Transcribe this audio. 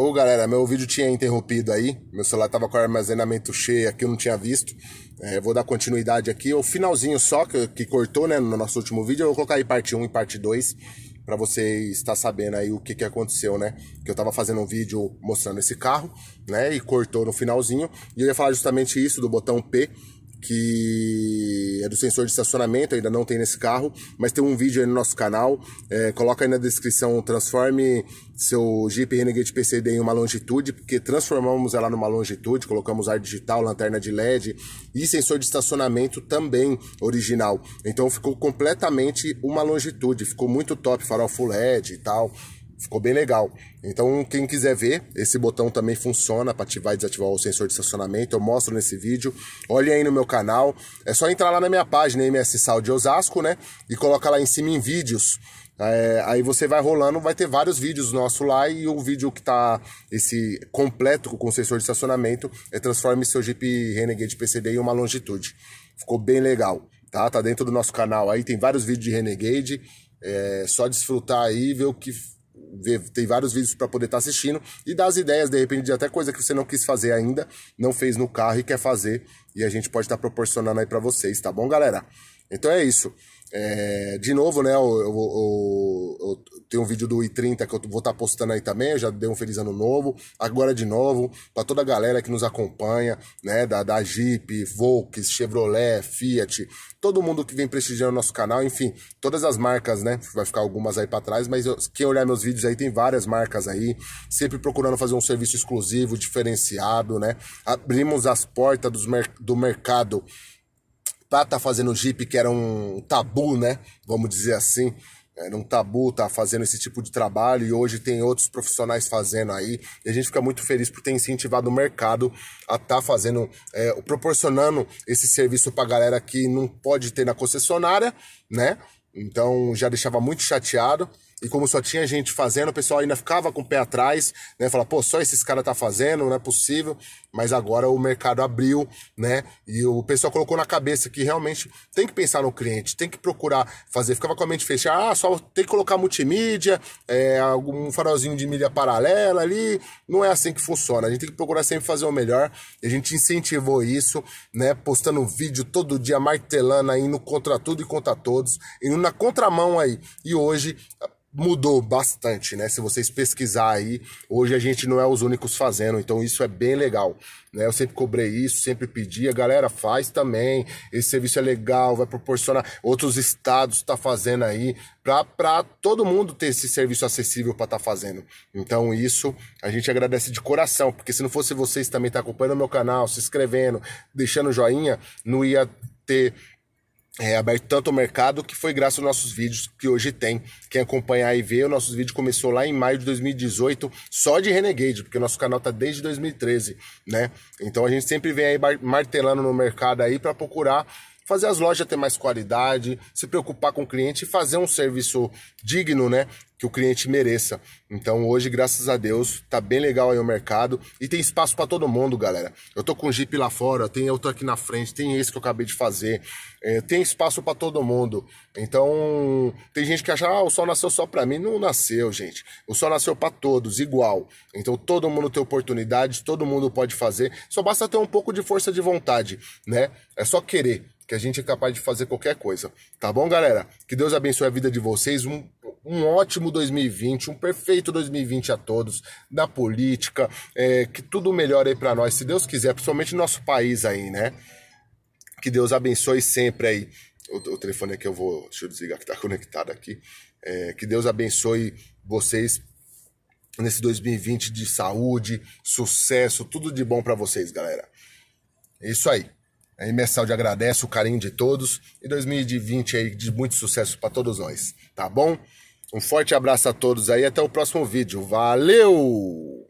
Ô galera, meu vídeo tinha interrompido aí, meu celular tava com armazenamento cheio aqui, eu não tinha visto. É, vou dar continuidade aqui, o finalzinho só que, que cortou, né, no nosso último vídeo, eu vou colocar aí parte 1 e parte 2 para você estar sabendo aí o que, que aconteceu, né? Que eu tava fazendo um vídeo mostrando esse carro, né? E cortou no finalzinho. E eu ia falar justamente isso do botão P, que é do sensor de estacionamento, ainda não tem nesse carro, mas tem um vídeo aí no nosso canal. É, coloca aí na descrição, transforme seu Jeep Renegade PCD em uma longitude, porque transformamos ela numa longitude, colocamos ar digital, lanterna de LED e sensor de estacionamento também original. Então ficou completamente uma longitude, ficou muito top, farol full LED e tal. Ficou bem legal. Então, quem quiser ver, esse botão também funciona para ativar e desativar o sensor de estacionamento. Eu mostro nesse vídeo. Olhe aí no meu canal. É só entrar lá na minha página, MS Sal de Osasco, né? E coloca lá em cima em vídeos. É, aí você vai rolando, vai ter vários vídeos nossos lá e o vídeo que tá esse completo com sensor de estacionamento é transforme seu Jeep Renegade PCD em uma longitude. Ficou bem legal, tá? Tá dentro do nosso canal aí, tem vários vídeos de Renegade. É só desfrutar aí, ver o que tem vários vídeos para poder estar tá assistindo e dar as ideias, de repente, de até coisa que você não quis fazer ainda, não fez no carro e quer fazer, e a gente pode estar tá proporcionando aí para vocês, tá bom, galera? Então é isso. É, de novo, né? Eu, eu, eu, tenho um vídeo do i30 que eu vou estar tá postando aí também. Eu já dei um feliz ano novo. Agora de novo, para toda a galera que nos acompanha, né? Da, da Jeep, Volks, Chevrolet, Fiat, todo mundo que vem prestigiando o nosso canal, enfim, todas as marcas, né? Vai ficar algumas aí para trás, mas eu, quem olhar meus vídeos aí tem várias marcas aí, sempre procurando fazer um serviço exclusivo, diferenciado, né? Abrimos as portas dos, do mercado para estar tá fazendo Jeep, que era um tabu, né? Vamos dizer assim. Era um tabu tá fazendo esse tipo de trabalho e hoje tem outros profissionais fazendo aí. E a gente fica muito feliz por ter incentivado o mercado a estar tá fazendo, é, proporcionando esse serviço para galera que não pode ter na concessionária, né? Então já deixava muito chateado. E como só tinha gente fazendo, o pessoal ainda ficava com o pé atrás, né? Falar, pô, só esses caras tá fazendo, não é possível. Mas agora o mercado abriu, né? E o pessoal colocou na cabeça que realmente tem que pensar no cliente, tem que procurar fazer. Ficava com a mente fechada, ah, só tem que colocar multimídia, é, algum farolzinho de mídia paralela ali. Não é assim que funciona. A gente tem que procurar sempre fazer o melhor. E a gente incentivou isso, né? Postando vídeo todo dia, martelando indo contra tudo e contra todos, indo na contramão aí. E hoje mudou bastante, né? Se vocês pesquisar aí, hoje a gente não é os únicos fazendo, então isso é bem legal, né? Eu sempre cobrei isso, sempre pedi, a galera faz também, esse serviço é legal, vai proporcionar, outros estados tá fazendo aí, para todo mundo ter esse serviço acessível para estar tá fazendo. Então isso a gente agradece de coração, porque se não fosse vocês também estar tá acompanhando o meu canal, se inscrevendo, deixando joinha, não ia ter é, aberto tanto o mercado que foi graças aos nossos vídeos que hoje tem. Quem acompanhar e vê, o nosso vídeo começou lá em maio de 2018, só de Renegade, porque o nosso canal tá desde 2013, né? Então a gente sempre vem aí martelando no mercado aí para procurar fazer as lojas ter mais qualidade, se preocupar com o cliente e fazer um serviço digno, né? Que o cliente mereça. Então hoje, graças a Deus, tá bem legal aí o mercado e tem espaço para todo mundo, galera. Eu tô com Jeep lá fora, tem outro aqui na frente, tem esse que eu acabei de fazer. É, tem espaço para todo mundo. Então, tem gente que acha, ah, o sol nasceu só para mim. Não nasceu, gente. O sol nasceu para todos, igual. Então, todo mundo tem oportunidade, todo mundo pode fazer. Só basta ter um pouco de força de vontade, né? É só querer que a gente é capaz de fazer qualquer coisa. Tá bom, galera? Que Deus abençoe a vida de vocês. Um, um ótimo 2020, um perfeito 2020 a todos, na política, é, que tudo melhore aí para nós, se Deus quiser, principalmente no nosso país aí, né? Que Deus abençoe sempre aí. O, o telefone aqui eu vou, deixa eu desligar que tá conectado aqui. É, que Deus abençoe vocês nesse 2020 de saúde, sucesso, tudo de bom para vocês, galera. É isso aí. A Imersal agradece o carinho de todos e 2020 aí de muito sucesso para todos nós, tá bom? Um forte abraço a todos aí, até o próximo vídeo. Valeu!